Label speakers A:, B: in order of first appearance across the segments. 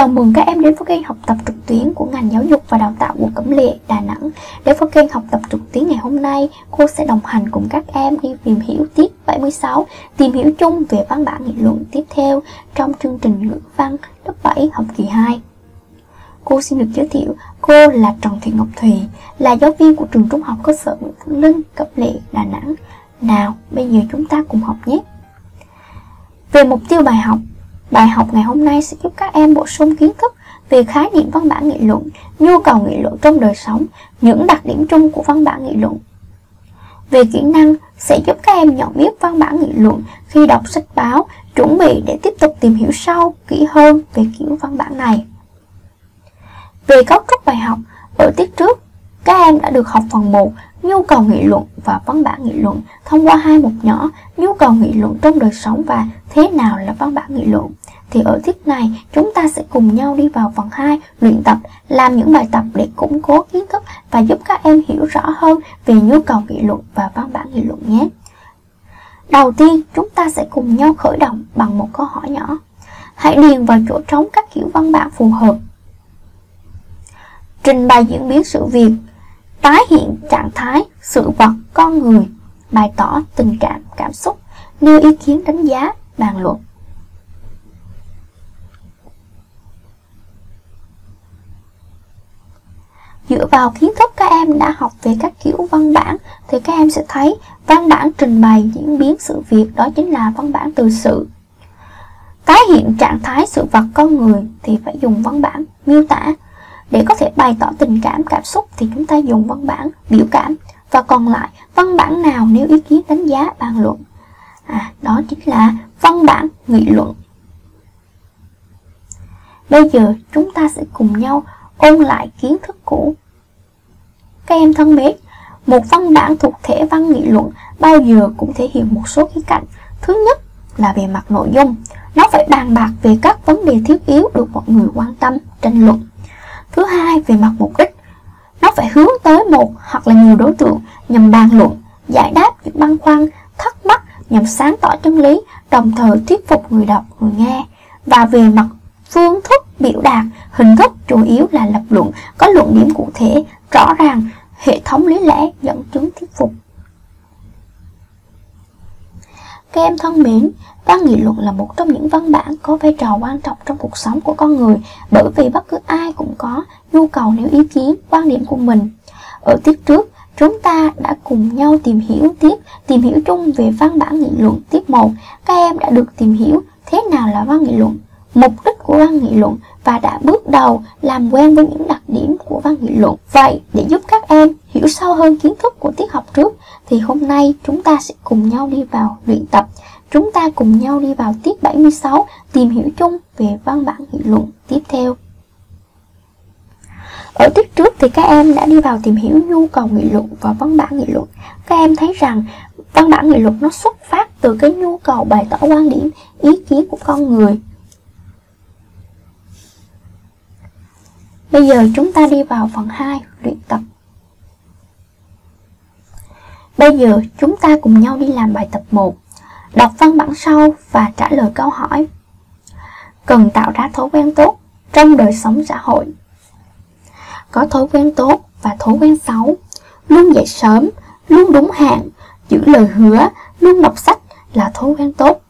A: chào mừng các em đến với kênh học tập trực tuyến của ngành giáo dục và đào tạo của Cẩm Lệ, Đà Nẵng. Đến với kênh học tập trực tuyến ngày hôm nay, cô sẽ đồng hành cùng các em đi tìm hiểu tiết 76, tìm hiểu chung về văn bản nghị luận tiếp theo trong chương trình ngữ văn lớp 7 học kỳ 2. Cô xin được giới thiệu, cô là Trần Thị Ngọc Thùy, là giáo viên của trường trung học cơ sở Nguyễn Văn Linh, Cẩm Lệ, Đà Nẵng. Nào, bây giờ chúng ta cùng học nhé. Về mục tiêu bài học, bài học ngày hôm nay sẽ giúp các em bổ sung kiến thức về khái niệm văn bản nghị luận, nhu cầu nghị luận trong đời sống, những đặc điểm chung của văn bản nghị luận. Về kỹ năng sẽ giúp các em nhận biết văn bản nghị luận khi đọc sách báo, chuẩn bị để tiếp tục tìm hiểu sâu, kỹ hơn về kiểu văn bản này. Về cấu trúc bài học, ở tiết trước, các em đã được học phần 1 nhu cầu nghị luận và văn bản nghị luận thông qua hai mục nhỏ nhu cầu nghị luận trong đời sống và thế nào là văn bản nghị luận. Thì ở tiết này chúng ta sẽ cùng nhau đi vào phần 2 luyện tập làm những bài tập để củng cố kiến thức và giúp các em hiểu rõ hơn về nhu cầu nghị luận và văn bản nghị luận nhé. Đầu tiên chúng ta sẽ cùng nhau khởi động bằng một câu hỏi nhỏ. Hãy điền vào chỗ trống các kiểu văn bản phù hợp. Trình bày diễn biến sự việc tái hiện trạng thái, sự vật, con người, bày tỏ tình cảm, cảm xúc, nêu ý kiến đánh giá, bàn luận. Dựa vào kiến thức các em đã học về các kiểu văn bản thì các em sẽ thấy văn bản trình bày diễn biến sự việc đó chính là văn bản từ sự. Tái hiện trạng thái sự vật con người thì phải dùng văn bản miêu tả để có thể bày tỏ tình cảm, cảm xúc thì chúng ta dùng văn bản biểu cảm và còn lại văn bản nào nếu ý kiến đánh giá bàn luận. À, đó chính là văn bản nghị luận. Bây giờ chúng ta sẽ cùng nhau ôn lại kiến thức cũ. Các em thân mến, một văn bản thuộc thể văn nghị luận bao giờ cũng thể hiện một số khía cạnh. Thứ nhất là về mặt nội dung, nó phải bàn bạc về các vấn đề thiết yếu được mọi người quan tâm, tranh luận. Thứ hai, về mặt mục đích, nó phải hướng tới một hoặc là nhiều đối tượng nhằm bàn luận, giải đáp những băn khoăn, nhằm sáng tỏ chân lý, đồng thời thuyết phục người đọc, người nghe. Và về mặt phương thức biểu đạt, hình thức chủ yếu là lập luận, có luận điểm cụ thể, rõ ràng, hệ thống lý lẽ dẫn chứng thuyết phục. Các em thân mến, Văn nghị luận là một trong những văn bản có vai trò quan trọng trong cuộc sống của con người bởi vì bất cứ ai cũng có nhu cầu nêu ý kiến, quan điểm của mình. Ở tiết trước, chúng ta đã cùng nhau tìm hiểu tiếp tìm hiểu chung về văn bản nghị luận tiếp 1. Các em đã được tìm hiểu thế nào là văn nghị luận, mục đích của văn nghị luận và đã bước đầu làm quen với những đặc điểm của văn nghị luận. Vậy, để giúp các em hiểu sâu hơn kiến thức của tiết học trước, thì hôm nay chúng ta sẽ cùng nhau đi vào luyện tập Chúng ta cùng nhau đi vào tiết 76 tìm hiểu chung về văn bản nghị luận tiếp theo. Ở tiết trước thì các em đã đi vào tìm hiểu nhu cầu nghị luận và văn bản nghị luận. Các em thấy rằng văn bản nghị luận nó xuất phát từ cái nhu cầu bày tỏ quan điểm, ý kiến của con người. Bây giờ chúng ta đi vào phần 2 luyện tập. Bây giờ chúng ta cùng nhau đi làm bài tập 1 Đọc văn bản sau và trả lời câu hỏi. Cần tạo ra thói quen tốt trong đời sống xã hội. Có thói quen tốt và thói quen xấu. Luôn dậy sớm, luôn đúng hạn, giữ lời hứa, luôn đọc sách là thói quen tốt.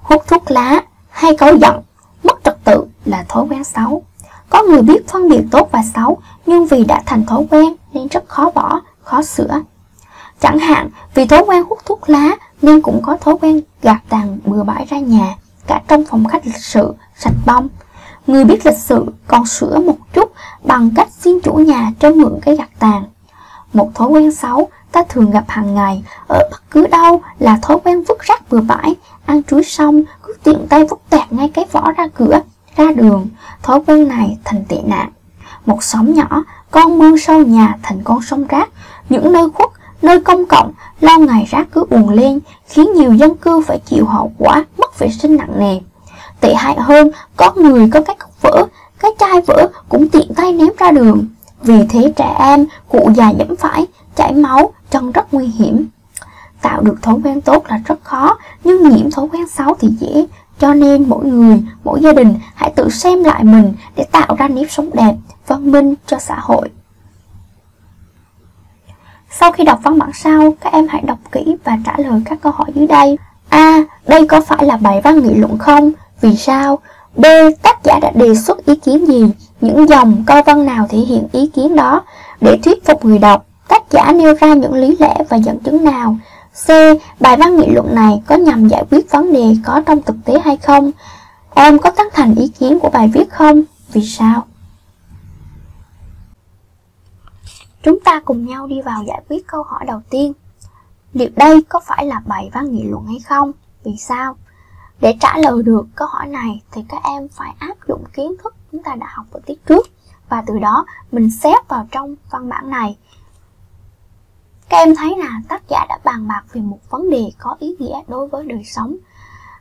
A: Hút thuốc lá hay cáu giận, mất trật tự là thói quen xấu. Có người biết phân biệt tốt và xấu, nhưng vì đã thành thói quen nên rất khó bỏ, khó sửa. Chẳng hạn, vì thói quen hút thuốc lá nên cũng có thói quen gạt tàn bừa bãi ra nhà, cả trong phòng khách lịch sự, sạch bông. Người biết lịch sự còn sửa một chút bằng cách xin chủ nhà cho mượn cái gạt tàn. Một thói quen xấu ta thường gặp hàng ngày ở bất cứ đâu là thói quen vứt rác bừa bãi, ăn chuối xong cứ tiện tay vứt tẹt ngay cái vỏ ra cửa, ra đường. Thói quen này thành tệ nạn. Một xóm nhỏ, con mương sâu nhà thành con sông rác, những nơi khuất nơi công cộng, lâu ngày rác cứ uồn lên, khiến nhiều dân cư phải chịu hậu quả mất vệ sinh nặng nề. Tệ hại hơn, có người có cái cốc vỡ, cái chai vỡ cũng tiện tay ném ra đường. Vì thế trẻ em, cụ già dẫm phải, chảy máu, chân rất nguy hiểm. Tạo được thói quen tốt là rất khó, nhưng nhiễm thói quen xấu thì dễ. Cho nên mỗi người, mỗi gia đình hãy tự xem lại mình để tạo ra nếp sống đẹp, văn minh cho xã hội. Sau khi đọc văn bản sau, các em hãy đọc kỹ và trả lời các câu hỏi dưới đây. A. Đây có phải là bài văn nghị luận không? Vì sao? B. Tác giả đã đề xuất ý kiến gì? Những dòng câu văn nào thể hiện ý kiến đó? Để thuyết phục người đọc, tác giả nêu ra những lý lẽ và dẫn chứng nào? C. Bài văn nghị luận này có nhằm giải quyết vấn đề có trong thực tế hay không? Em có tán thành ý kiến của bài viết không? Vì sao? Chúng ta cùng nhau đi vào giải quyết câu hỏi đầu tiên. Liệu đây có phải là bài văn nghị luận hay không? Vì sao? Để trả lời được câu hỏi này thì các em phải áp dụng kiến thức chúng ta đã học ở tiết trước và từ đó mình xếp vào trong văn bản này. Các em thấy là tác giả đã bàn bạc về một vấn đề có ý nghĩa đối với đời sống.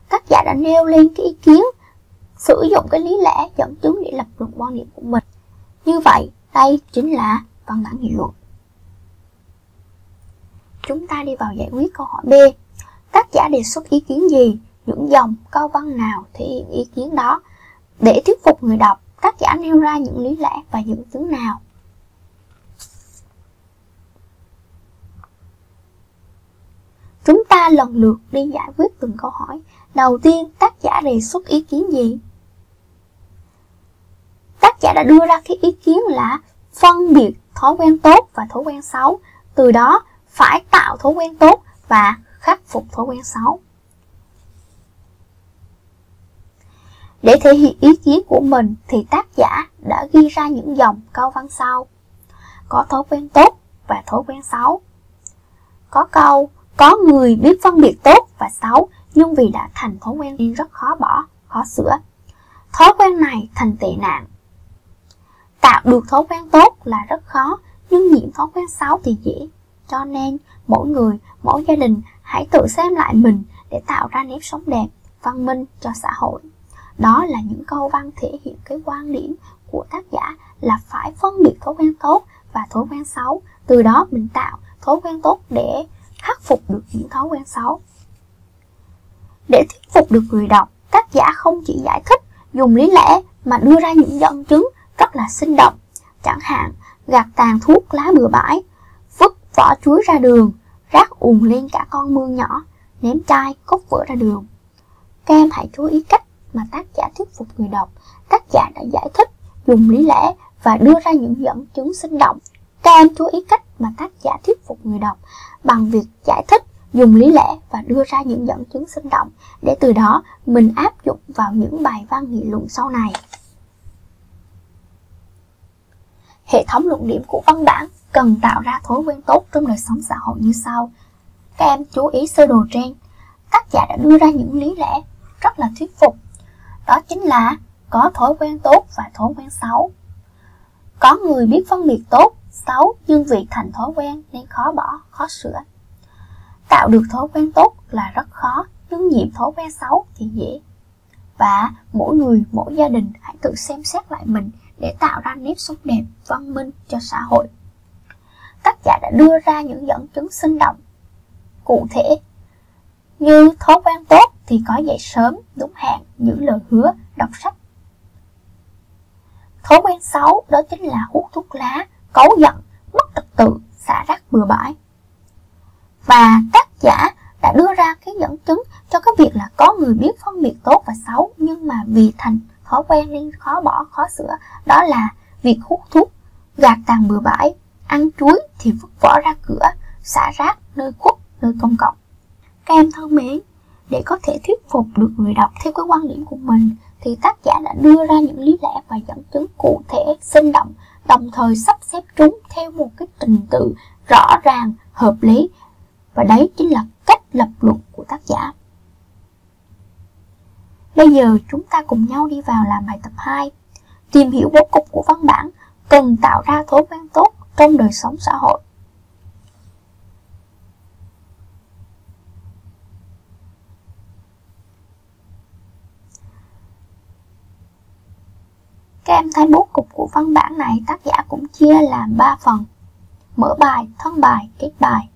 A: Tác giả đã nêu lên cái ý kiến, sử dụng cái lý lẽ dẫn chứng để lập luận quan điểm của mình. Như vậy, đây chính là văn bản nghị luận. Chúng ta đi vào giải quyết câu hỏi B. Tác giả đề xuất ý kiến gì? Những dòng câu văn nào thể hiện ý kiến đó? Để thuyết phục người đọc, tác giả nêu ra những lý lẽ và những chứng nào? Chúng ta lần lượt đi giải quyết từng câu hỏi. Đầu tiên, tác giả đề xuất ý kiến gì? Tác giả đã đưa ra cái ý kiến là phân biệt thói quen tốt và thói quen xấu. Từ đó, phải tạo thói quen tốt và khắc phục thói quen xấu. Để thể hiện ý kiến của mình thì tác giả đã ghi ra những dòng câu văn sau. Có thói quen tốt và thói quen xấu. Có câu, có người biết phân biệt tốt và xấu nhưng vì đã thành thói quen nên rất khó bỏ, khó sửa. Thói quen này thành tệ nạn. Tạo được thói quen tốt là rất khó, nhưng nhiễm thói quen xấu thì dễ. Cho nên, mỗi người, mỗi gia đình hãy tự xem lại mình để tạo ra nếp sống đẹp, văn minh cho xã hội. Đó là những câu văn thể hiện cái quan điểm của tác giả là phải phân biệt thói quen tốt và thói quen xấu. Từ đó mình tạo thói quen tốt để khắc phục được những thói quen xấu. Để thuyết phục được người đọc, tác giả không chỉ giải thích, dùng lý lẽ mà đưa ra những dẫn chứng rất là sinh động. Chẳng hạn, gạt tàn thuốc lá bừa bãi, vứt vỏ chuối ra đường, rác ùn lên cả con mương nhỏ, ném chai, cốc vỡ ra đường. Các em hãy chú ý cách mà tác giả thuyết phục người đọc. Tác giả đã giải thích, dùng lý lẽ và đưa ra những dẫn chứng sinh động. Các em chú ý cách mà tác giả thuyết phục người đọc bằng việc giải thích, dùng lý lẽ và đưa ra những dẫn chứng sinh động để từ đó mình áp dụng vào những bài văn nghị luận sau này. Hệ thống luận điểm của văn bản cần tạo ra thói quen tốt trong đời sống xã hội như sau. Các em chú ý sơ đồ trên. Tác giả đã đưa ra những lý lẽ rất là thuyết phục. Đó chính là có thói quen tốt và thói quen xấu. Có người biết phân biệt tốt, xấu nhưng việc thành thói quen nên khó bỏ, khó sửa. Tạo được thói quen tốt là rất khó, nhưng nhiễm thói quen xấu thì dễ. Và mỗi người, mỗi gia đình hãy tự xem xét lại mình để tạo ra nếp sống đẹp, văn minh cho xã hội. Tác giả đã đưa ra những dẫn chứng sinh động, cụ thể như thói quen tốt thì có dậy sớm, đúng hạn, giữ lời hứa, đọc sách. Thói quen xấu đó chính là hút thuốc lá, cấu giận, mất trật tự, xả rác bừa bãi. Và tác giả đã đưa ra cái dẫn chứng cho cái việc là có người biết phân biệt tốt và xấu nhưng mà vì thành thói quen nên khó bỏ, khó sửa. Đó là việc hút thuốc, gạt tàn bừa bãi, ăn chuối thì vứt vỏ ra cửa, xả rác nơi khuất, nơi công cộng. Các em thân mến, để có thể thuyết phục được người đọc theo cái quan điểm của mình thì tác giả đã đưa ra những lý lẽ và dẫn chứng cụ thể, sinh động, đồng thời sắp xếp chúng theo một cái trình tự rõ ràng, hợp lý và đấy chính là cách lập luận của tác giả. Bây giờ chúng ta cùng nhau đi vào làm bài tập 2. Tìm hiểu bố cục của văn bản cần tạo ra thói quen tốt trong đời sống xã hội. Các em thấy bố cục của văn bản này tác giả cũng chia làm 3 phần. Mở bài, thân bài, kết bài.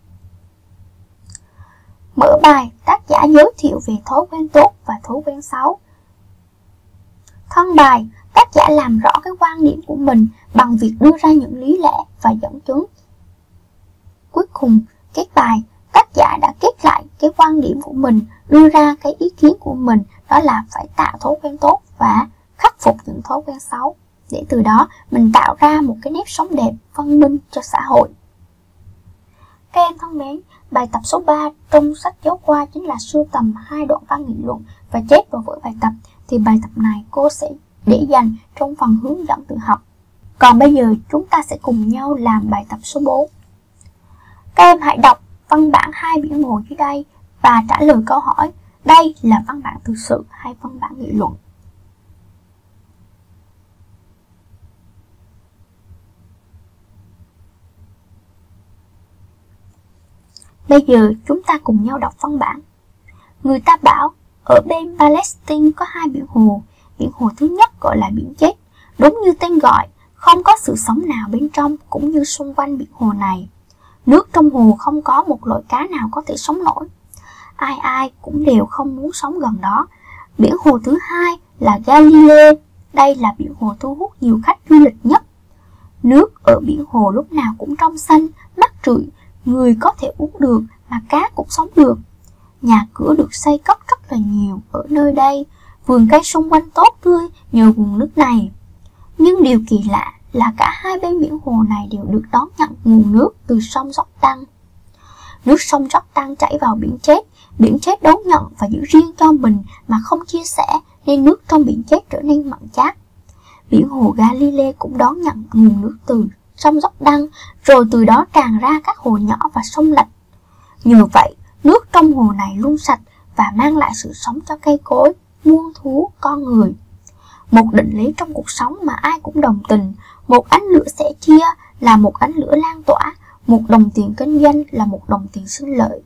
A: Mở bài, tác giả giới thiệu về thói quen tốt và thói quen xấu. Thân bài, tác giả làm rõ cái quan điểm của mình bằng việc đưa ra những lý lẽ và dẫn chứng. Cuối cùng, kết bài, tác giả đã kết lại cái quan điểm của mình, đưa ra cái ý kiến của mình đó là phải tạo thói quen tốt và phục những thói quen xấu để từ đó mình tạo ra một cái nếp sống đẹp, văn minh cho xã hội. Các em thân mến, bài tập số 3 trong sách giáo khoa chính là sưu tầm hai đoạn văn nghị luận và chép vào vở bài tập thì bài tập này cô sẽ để dành trong phần hướng dẫn tự học. Còn bây giờ chúng ta sẽ cùng nhau làm bài tập số 4. Các em hãy đọc văn bản hai biểu mẫu dưới đây và trả lời câu hỏi đây là văn bản thực sự hay văn bản nghị luận. Bây giờ chúng ta cùng nhau đọc văn bản. Người ta bảo ở bên Palestine có hai biển hồ. Biển hồ thứ nhất gọi là biển chết. Đúng như tên gọi, không có sự sống nào bên trong cũng như xung quanh biển hồ này. Nước trong hồ không có một loại cá nào có thể sống nổi. Ai ai cũng đều không muốn sống gần đó. Biển hồ thứ hai là Galilee. Đây là biển hồ thu hút nhiều khách du lịch nhất. Nước ở biển hồ lúc nào cũng trong xanh, mắt rượi, người có thể uống được mà cá cũng sống được. Nhà cửa được xây cất rất là nhiều ở nơi đây, vườn cây xung quanh tốt tươi nhờ nguồn nước này. Nhưng điều kỳ lạ là cả hai bên biển hồ này đều được đón nhận nguồn nước từ sông Dốc Tăng. Nước sông Dốc Tăng chảy vào biển chết, biển chết đón nhận và giữ riêng cho mình mà không chia sẻ nên nước trong biển chết trở nên mặn chát. Biển hồ Galilee cũng đón nhận nguồn nước từ sông dốc đăng, rồi từ đó tràn ra các hồ nhỏ và sông lạch. Nhờ vậy, nước trong hồ này luôn sạch và mang lại sự sống cho cây cối, muôn thú, con người. Một định lý trong cuộc sống mà ai cũng đồng tình, một ánh lửa sẽ chia là một ánh lửa lan tỏa, một đồng tiền kinh doanh là một đồng tiền sinh lợi.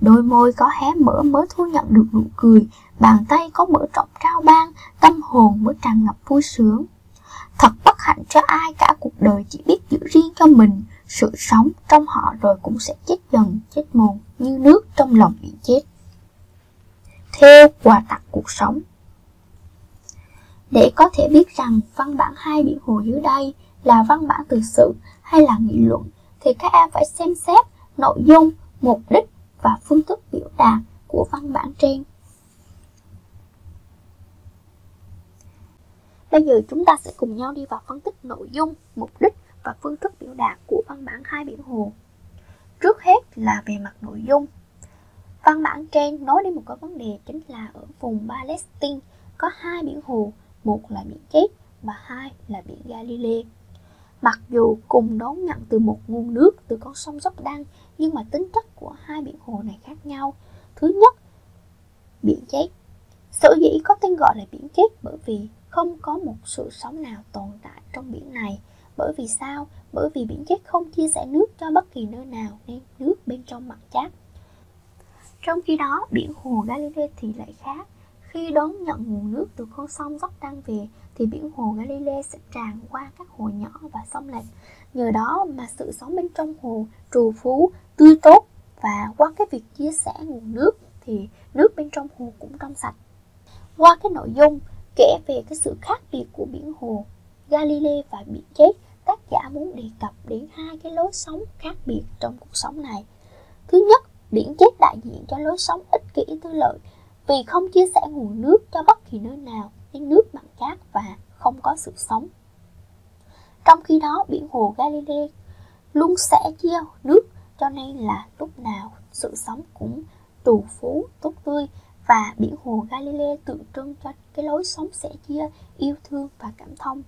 A: Đôi môi có hé mở mới thu nhận được nụ cười, bàn tay có mở rộng trao ban, tâm hồn mới tràn ngập vui sướng. Thật bất hạnh cho ai cả. Cuộc đời chỉ biết giữ riêng cho mình. Sự sống trong họ rồi cũng sẽ chết dần, chết mòn như nước trong lòng bị chết. Theo quà tặng cuộc sống. Để có thể biết rằng văn bản hai biển hồ dưới đây là văn bản từ sự hay là nghị luận Thì các em phải xem xét nội dung, mục đích và phương thức biểu đạt của văn bản trên. Bây giờ chúng ta sẽ cùng nhau đi vào phân tích nội dung, mục đích và phương thức biểu đạt của văn bản hai biển hồ. Trước hết là về mặt nội dung. Văn bản trên nói đến một cái vấn đề chính là ở vùng Palestine có hai biển hồ, một là biển chết và hai là biển Galilee. Mặc dù cùng đón nhận từ một nguồn nước từ con sông dốc đăng, nhưng mà tính chất của hai biển hồ này khác nhau. Thứ nhất, biển chết. Sở dĩ có tên gọi là biển chết bởi vì không có một sự sống nào tồn tại trong biển này. Bởi vì sao? Bởi vì biển chết không chia sẻ nước cho bất kỳ nơi nào nên nước bên trong mặn chát trong khi đó, biển hồ Galilee thì lại khác. Khi đón nhận nguồn nước từ con sông dốc đang về, thì biển hồ Galilee sẽ tràn qua các hồ nhỏ và sông lệch. nhờ đó mà sự sống bên trong hồ, trù phú, tươi tốt và qua cái việc chia sẻ nguồn nước thì nước bên trong hồ cũng trong sạch. Qua cái nội dung kể về cái sự khác biệt của biển hồ Galilee và biển chết tác giả muốn đề cập đến hai cái lối sống khác biệt trong cuộc sống này. Thứ nhất, biển chết đại diện cho lối sống ích kỷ tư lợi, vì không chia sẻ nguồn nước cho bất kỳ nơi nào nên nước mặn cát và không có sự sống. Trong khi đó, biển hồ Galilee luôn sẽ chia nước, cho nên là lúc nào sự sống cũng trù phú, tốt tươi và biển hồ Galilee tượng trưng cho cái lối sống sẻ chia, yêu thương và cảm thông.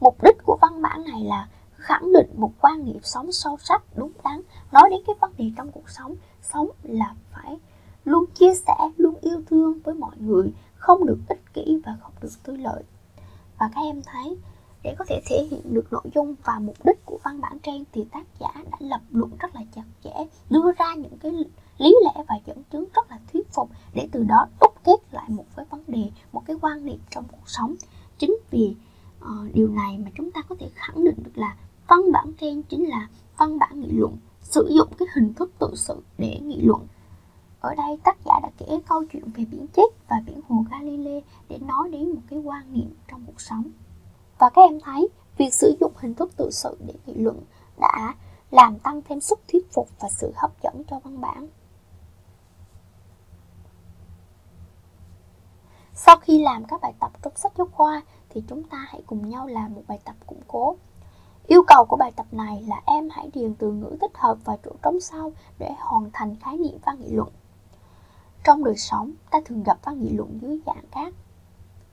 A: Mục đích của văn bản này là khẳng định một quan niệm sống sâu sắc, đúng đắn, nói đến cái vấn đề trong cuộc sống. Sống là phải luôn chia sẻ, luôn yêu thương với mọi người, không được ích kỷ và không được tư lợi. Và các em thấy, để có thể thể hiện được nội dung và mục đích của văn bản trên thì tác giả đã lập luận rất là chặt chẽ, đưa ra những cái lý lẽ và dẫn chứng rất là thuyết phục để từ đó đúc kết lại một cái vấn đề một cái quan niệm trong cuộc sống chính vì uh, điều này mà chúng ta có thể khẳng định được là văn bản trên chính là văn bản nghị luận sử dụng cái hình thức tự sự để nghị luận Ở đây tác giả đã kể câu chuyện về biển chết và biển hồ Galilee để nói đến một cái quan niệm trong cuộc sống. Và các em thấy, việc sử dụng hình thức tự sự để nghị luận đã làm tăng thêm sức thuyết phục và sự hấp dẫn cho văn bản. Sau khi làm các bài tập trong sách giáo khoa thì chúng ta hãy cùng nhau làm một bài tập củng cố. Yêu cầu của bài tập này là em hãy điền từ ngữ thích hợp vào chỗ trống sau để hoàn thành khái niệm văn nghị luận. Trong đời sống, ta thường gặp văn nghị luận dưới dạng các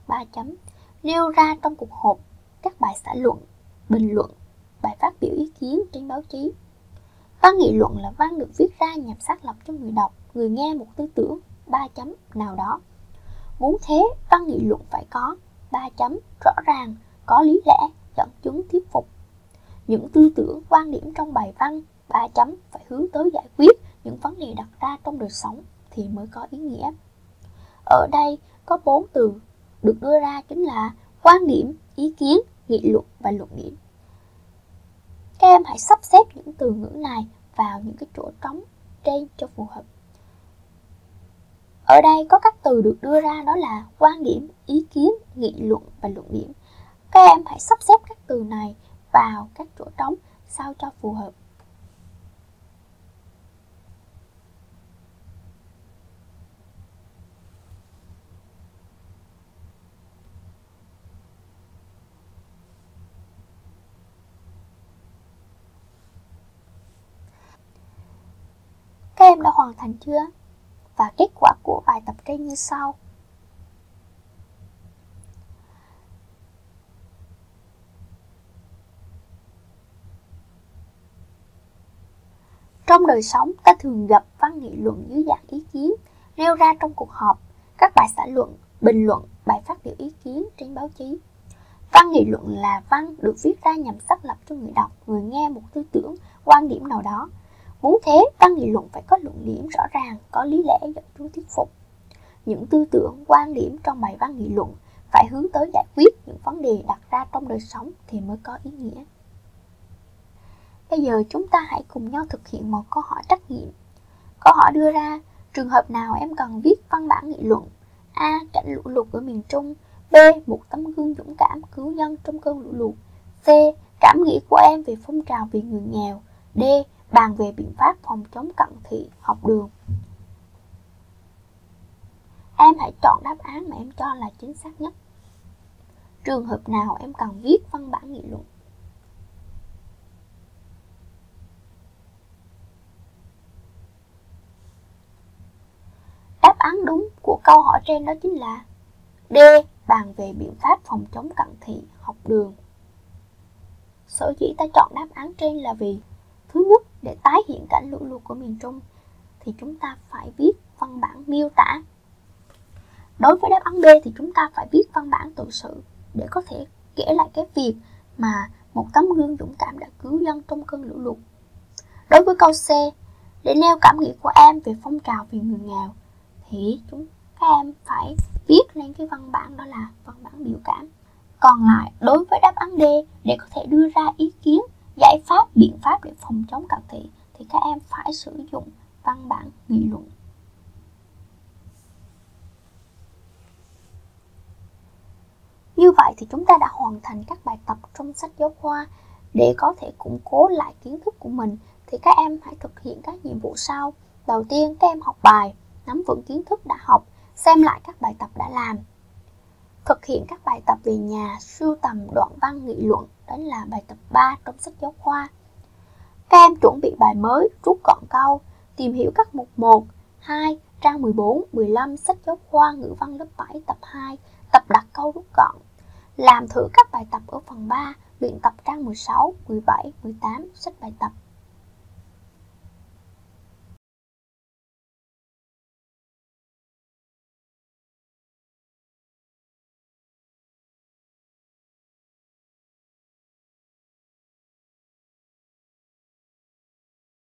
A: 3 chấm nêu ra trong cuộc họp các bài xã luận, bình luận, bài phát biểu ý kiến trên báo chí. Văn nghị luận là văn được viết ra nhằm xác lập cho người đọc, người nghe một tư tưởng, ba chấm nào đó. Muốn thế, văn nghị luận phải có ba chấm rõ ràng, có lý lẽ, dẫn chứng thuyết phục. Những tư tưởng, quan điểm trong bài văn, ba chấm phải hướng tới giải quyết những vấn đề đặt ra trong đời sống thì mới có ý nghĩa. Ở đây có bốn từ được đưa ra chính là quan điểm, ý kiến, nghị luận và luận điểm. Các em hãy sắp xếp những từ ngữ này vào những cái chỗ trống trên cho phù hợp. Ở đây có các từ được đưa ra đó là quan điểm, ý kiến, nghị luận và luận điểm. Các em hãy sắp xếp các từ này vào các chỗ trống sao cho phù hợp. Các em đã hoàn thành chưa? Và kết quả của bài tập trên như sau. Trong đời sống, ta thường gặp văn nghị luận dưới dạng ý kiến, nêu ra trong cuộc họp, các bài xã luận, bình luận, bài phát biểu ý kiến trên báo chí. Văn nghị luận là văn được viết ra nhằm xác lập cho người đọc, người nghe một tư tưởng, quan điểm nào đó, Muốn thế, văn nghị luận phải có luận điểm rõ ràng, có lý lẽ dẫn chứng thuyết phục. Những tư tưởng, quan điểm trong bài văn nghị luận phải hướng tới giải quyết những vấn đề đặt ra trong đời sống thì mới có ý nghĩa. Bây giờ chúng ta hãy cùng nhau thực hiện một câu hỏi trắc nghiệm. Câu hỏi đưa ra, trường hợp nào em cần viết văn bản nghị luận? A. Cảnh lũ lụt ở miền Trung B. Một tấm gương dũng cảm cứu nhân trong cơn lũ lụt C. Cảm nghĩ của em về phong trào vì người nghèo D bàn về biện pháp phòng chống cận thị học đường. Em hãy chọn đáp án mà em cho là chính xác nhất. Trường hợp nào em cần viết văn bản nghị luận? Đáp án đúng của câu hỏi trên đó chính là D. Bàn về biện pháp phòng chống cận thị học đường. Sở dĩ ta chọn đáp án trên là vì Thứ nhất, để tái hiện cảnh lũ lụt của miền Trung thì chúng ta phải viết văn bản miêu tả. Đối với đáp án B thì chúng ta phải viết văn bản tự sự để có thể kể lại cái việc mà một tấm gương dũng cảm đã cứu dân trong cơn lũ lụt. Đối với câu C, để nêu cảm nghĩ của em về phong trào vì người nghèo thì chúng các em phải viết lên cái văn bản đó là văn bản biểu cảm. Còn lại, đối với đáp án D, để có thể đưa ra ý kiến giải pháp, biện pháp để phòng chống cận thị thì các em phải sử dụng văn bản nghị luận. Như vậy thì chúng ta đã hoàn thành các bài tập trong sách giáo khoa để có thể củng cố lại kiến thức của mình thì các em hãy thực hiện các nhiệm vụ sau. Đầu tiên các em học bài, nắm vững kiến thức đã học, xem lại các bài tập đã làm. Thực hiện các bài tập về nhà, sưu tầm đoạn văn nghị luận đó là bài tập 3 trong sách giáo khoa. Các em chuẩn bị bài mới, rút gọn câu, tìm hiểu các mục 1, 2, trang 14, 15 sách giáo khoa ngữ văn lớp 7 tập 2, tập đặt câu rút gọn. Làm thử các bài tập ở phần 3, luyện tập trang 16, 17, 18 sách bài tập.